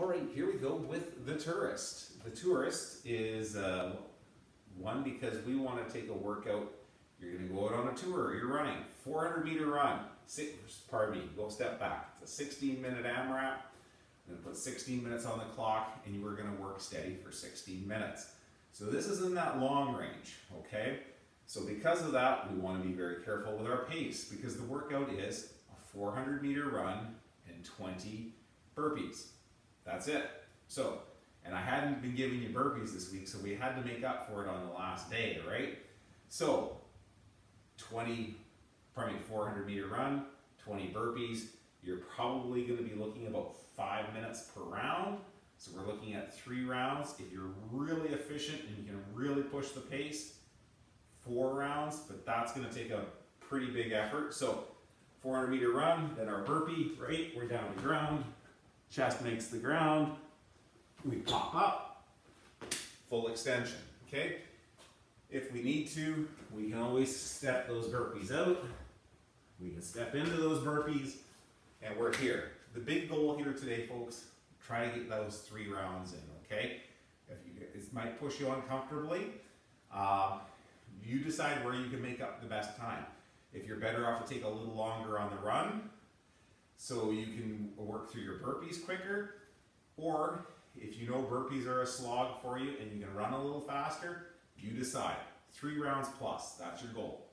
All right, here we go with the tourist. The tourist is uh, one because we want to take a workout. You're going to go out on a tour. You're running 400 meter run. Six, pardon me. Go step back. It's a 16 minute AMRAP. I'm going to put 16 minutes on the clock, and you are going to work steady for 16 minutes. So this is in that long range, okay? So because of that, we want to be very careful with our pace because the workout is a 400 meter run and 20 burpees. That's it. So, and I hadn't been giving you burpees this week, so we had to make up for it on the last day, right? So, 20, probably 400 meter run, 20 burpees. You're probably going to be looking about five minutes per round. So we're looking at three rounds. If you're really efficient and you can really push the pace, four rounds, but that's going to take a pretty big effort. So 400 meter run, then our burpee, right? We're down to ground, chest makes the ground, we pop up, full extension, okay? If we need to, we can always step those burpees out. We can step into those burpees, and we're here. The big goal here today, folks, try to get those three rounds in, okay? If you, it might push you uncomfortably. Uh, you decide where you can make up the best time. If you're better off to take a little longer on the run, so you can work through your burpees quicker, or if you know burpees are a slog for you and you can run a little faster, you decide. Three rounds plus, that's your goal.